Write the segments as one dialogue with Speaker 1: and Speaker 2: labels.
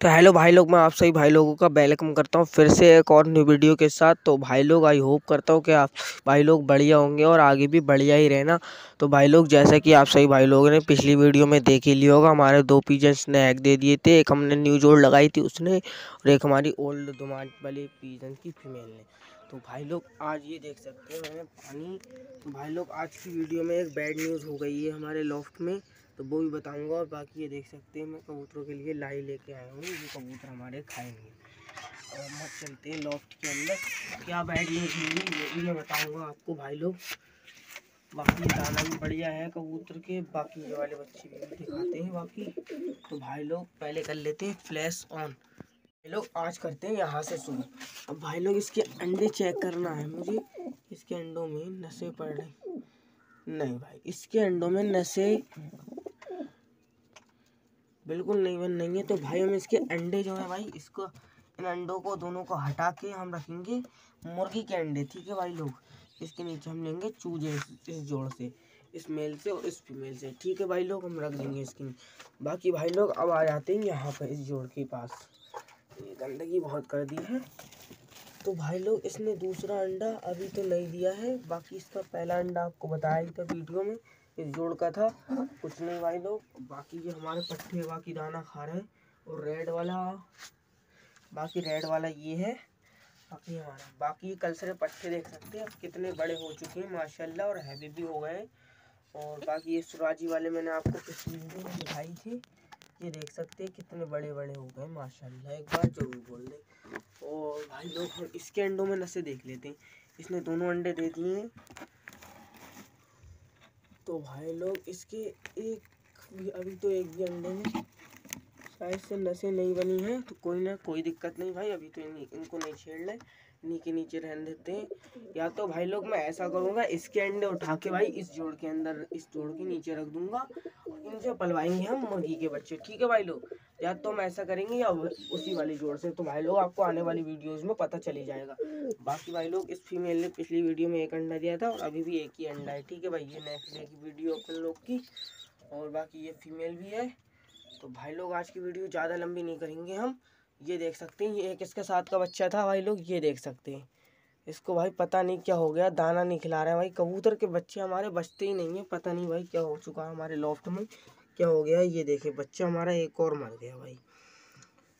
Speaker 1: तो हेलो भाई लोग, मैं आप सभी भाई लोगों का वेलकम करता हूँ फिर से एक और न्यू वीडियो के साथ। तो भाई लोग आई होप करता हूँ कि आप भाई लोग बढ़िया होंगे और आगे भी बढ़िया ही रहना। तो भाई लोग, जैसा कि आप सभी भाई लोगों ने पिछली वीडियो में देख ही लिया होगा, हमारे दो पीजन्स ने एग दे दिए थे। एक हमने न्यू जोड़ लगाई थी उसने और एक हमारी ओल्ड दुमान वाली पीजन की फीमेल ने। तो भाई लोग, आज ये देख सकते हैं, मैंने पानी तो भाई लोग, आज की वीडियो में एक बैड न्यूज़ हो गई है हमारे लॉफ्ट में। तो वो भी बताऊँगा और बाकी ये देख सकते हैं, मैं कबूतरों के लिए लाई लेके आया हूँ, ये कबूतर हमारे खाएँगे और हम चलते हैं लॉफ्ट के अंदर, क्या बैड न्यूज़ मिली ये भी मैं बताऊँगा आपको भाई लोग। बाकी दाना भी बढ़िया है कबूतर के, बाकी ये वाले बच्चे भी दिखाते हैं बाकी। तो भाई लोग, पहले कर लेते हैं फ्लैश ऑन भाई लोग, आज करते हैं यहाँ से शुरू। अब भाई लोग, इसके अंडे चेक करना है मुझे। इसके अंडों में नशे पड़ रहे। नहीं भाई, इसके अंडों में नशे बिल्कुल नहीं, बन नहीं है। तो भाई हम इसके अंडे जो है भाई, इसको, इन अंडों को, दोनों को हटा के हम रखेंगे मुर्गी के अंडे, ठीक है भाई लोग? इसके नीचे हम लेंगे चूजे इस जोड़ से, इस मेल से और इस फीमेल से, ठीक है भाई लोग? हम रख देंगे इसके बाकी भाई लोग, अब आ जाते हैं यहाँ पर इस जोड़ के पास। गंदगी बहुत कर दी है। तो भाई लोग, इसने दूसरा अंडा अभी तो नहीं दिया है। बाकी इसका पहला अंडा आपको बताया था वीडियो में। इस जोड़ का था। कुछ नहीं भाई लोग, बाकी ये हमारे पट्टे बाकी दाना खा रहे हैं। और रेड वाला, बाकी रेड वाला ये है। बाकी हमारा, बाकी कल से पट्टे देख सकते हैं। कितने बड़े हो चुके हैं, माशाल्लाह, और हैवी भी हो गए और बाकी ये सुराजी वाले मैंने आपको पिछली वीडियो में दिखाई थी। ये देख सकते हैं कितने बड़े बड़े हो गए माशाल्लाह। एक बार ज़रूर बोल दें। और भाई लोग इसके अंडों में नशे देख लेते हैं। इसने दोनों अंडे दे दिए हैं। तो भाई लोग इसके एक भी अभी तो एक भी अंडे में शायद से नसें नहीं बनी हैं तो कोई ना कोई दिक्कत नहीं भाई, अभी तो इनको नहीं छेड़ लें इन्हीं के नीचे रहने देते हैं। या तो भाई लोग मैं ऐसा करूँगा, इसके अंडे उठा के भाई इस जोड़ के अंदर, इस जोड़ के नीचे रख दूँगा इनसे पलवाएँगे हम मुर्गी के बच्चे, ठीक है भाई लोग? या तो हम ऐसा करेंगे या उसी वाली जोड़ से तो भाई लोग आपको आने वाली वीडियोज़ में पता चली जाएगा। बाकी भाई लोग, इस फीमेल ने पिछली वीडियो में एक अंडा दिया था, और अभी भी एक ही अंडा है, ठीक है भाई? ये नेक्स्ट डे की वीडियो अपन लोग की, और बाकी ये फीमेल भी है। तो भाई लोग, आज की वीडियो ज़्यादा लंबी नहीं करेंगे हम। ये देख सकते हैं, ये एक इसके साथ का बच्चा था भाई लोग, ये देख सकते हैं। इसको भाई पता नहीं क्या हो गया, दाना नहीं खिला रहे हैं भाई। कबूतर के बच्चे हमारे बचते ही नहीं हैं, पता नहीं भाई क्या हो चुका है हमारे लॉफ्ट में, क्या हो गया, ये देखे, बच्चा हमारा एक और मर गया भाई।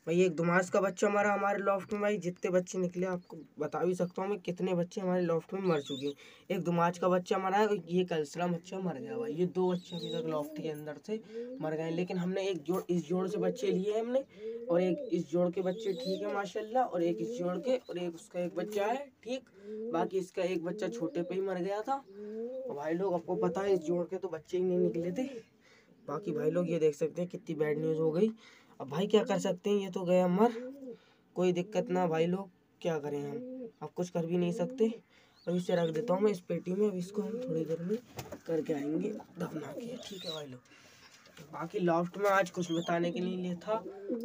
Speaker 1: भाई, एक दुमास का बच्चा हमारा हमारे लॉफ्ट में भाई, जितने बच्चे निकले आपको बता भी सकता हूँ मैं कितने बच्चे हमारे लॉफ्ट में मर चुके हैं। एक दुमाज का बच्चा मरा है ये कलसरा बच्चा मर गया भाई। ये दो बच्चे अभी तक लॉफ्ट के अंदर से मर गए लेकिन हमने एक जोड़, इस जोड़ से बच्चे लिए हमने, और एक इस जोड़ के बच्चे ठीक है, माशाल्लाह, और एक इस जोड़ के, और एक उसका एक बच्चा है, ठीक? बाकी इसका एक बच्चा छोटे पे ही मर गया था। और भाई लोग, आपको पता है, इस जोड़ के तो बच्चे ही नहीं निकले थे। बाकी भाई लोग ये देख सकते हैं कितनी बैड न्यूज़ हो गई। अब भाई क्या कर सकते हैं? ये तो गया मर कोई दिक्कत ना भाई लोग। क्या करें हम? अब कुछ कर भी नहीं सकते। अब इसे रख देता हूँ मैं इस पेटी में। अब इसको हम थोड़ी देर में करके आएँगे। दफना के। ठीक है भाई लोग। बाकी लॉफ्ट में आज कुछ बताने के लिए था।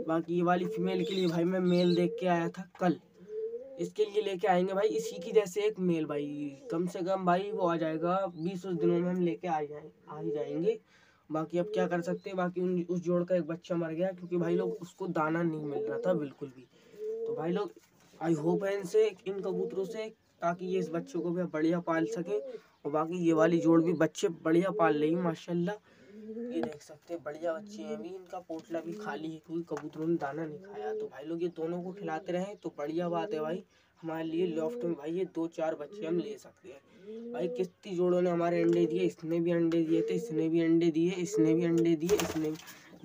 Speaker 1: बाकी ये वाली फीमेल के लिए भाई मैं मेल देख के आया था कल। इसके लिए लेके आएँगे भाई। इसी की जैसे एक मेल भाई। कम से कम भाई वो आ जाएगा। बीस दिनों में हम लेके आ जाए आ ही जाएँगे। बाकी अब क्या कर सकते हैं? बाकी उन, उस जोड़ का एक बच्चा मर गया क्योंकि भाई लोग उसको दाना नहीं मिल रहा था बिल्कुल भी। तो भाई लोग आई होप है इनसे, इन कबूतरों से, ताकि ये इस बच्चों को भी बढ़िया पाल सके। और बाकी ये वाली जोड़ भी बच्चे बढ़िया पाल रही माशाल्लाह। ये देख सकते हैं, बढ़िया बच्चे हैं अभी। इनका पोटला भी खाली है, क्योंकि कबूतरों ने दाना नहीं खाया। तो भाई लोग ये दोनों को खिलाते रहे तो बढ़िया बात है भाई। हमारे लिए लॉफ्ट में भाई ये दो चार बच्चे हम ले सकते हैं। भाई कितनी जोड़ों ने हमारे अंडे दिए, इसने भी अंडे दिए थे इसने भी अंडे दिए, इसने भी अंडे दिए, इसने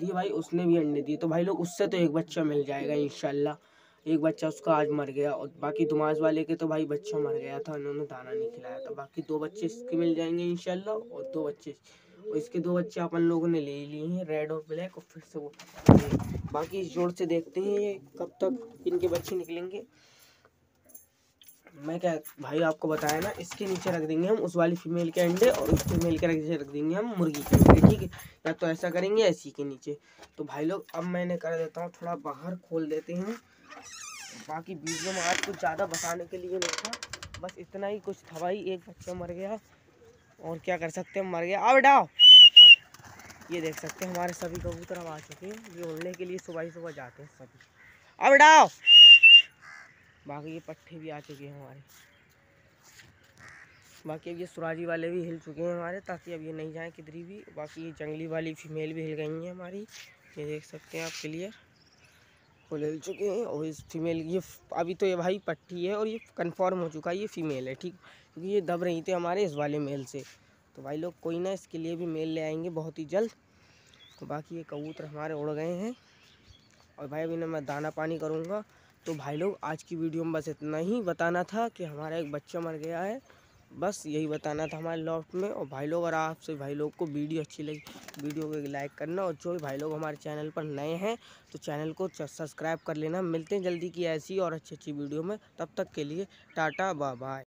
Speaker 1: दिए भाई, उसने भी अंडे दिए। तो भाई लोग, उससे तो एक बच्चा मिल जाएगा इनशाला एक बच्चा उसका आज मर गया और बाकी दुमाज वाले के तो भाई बच्चा मर गया था, उन्होंने दाना नहीं खिलाया था। बाकी दो बच्चे इसके मिल जाएँगे इनशाला और दो बच्चे और इसके दो बच्चे अपन लोगों ने ले लिए हैं रेड और ब्लैक और फिर से वो बाकी इस जोड़ से देखते हैं ये कब तक इनके बच्चे निकलेंगे। मैं क्या भाई आपको बताया ना, इसके नीचे रख देंगे हम, उस वाली फीमेल के अंडे और उस फीमेल के नीचे रख देंगे हम मुर्गी के अंडे, ठीक है? या तो ऐसा करेंगे इसी के नीचे। तो भाई लोग, अब मैंने कर देता हूँ, थोड़ा बाहर खोल देते हैं। बाकी वीडियो में आज कुछ ज़्यादा बताने के लिए नहीं था। बस इतना ही कुछ था भाई, एक बच्चा मर गया। और क्या कर सकते हैं, मर गया। अब डाओ ये देख सकते हैं, हमारे सभी कबूतर अब आ चुके हैं। ये उड़ने के लिए सुबह ही सुबह जाते हैं सभी। अब डाओ बाकी ये पट्टे भी आ चुके हैं हमारे। बाकी अब ये सुराजी वाले भी हिल चुके हैं हमारे, ताकि अब ये नहीं जाएँ किधर भी। बाकी ये जंगली वाली फीमेल भी हिल गई हैं हमारी। ये देख सकते हैं आप क्लियर वो हिल चुके हैं और इस फीमेल ये अभी तो ये भाई पट्टी है और ये कन्फर्म हो चुका है ये फीमेल है, ठीक? क्योंकि ये दब रही थी हमारे इस वाले मेल से। तो भाई लोग कोई ना इसके लिए भी मेल ले आएँगे बहुत ही जल्द। तो बाकी ये कबूतर हमारे उड़ गए हैं। और भाई अभी ना मैं दाना पानी करूँगा। तो भाई लोग, आज की वीडियो में बस इतना ही बताना था कि हमारा एक बच्चा मर गया है। बस यही बताना था हमारे लॉफ्ट में। और भाई लोग अगर आपसे भाई लोग को वीडियो अच्छी लगी, वीडियो को लाइक करना। और जो भी भाई लोग हमारे चैनल पर नए हैं तो चैनल को सब्सक्राइब कर लेना। मिलते हैं जल्दी की ऐसी और अच्छी अच्छी वीडियो में। तब तक के लिए टाटा बाय बाय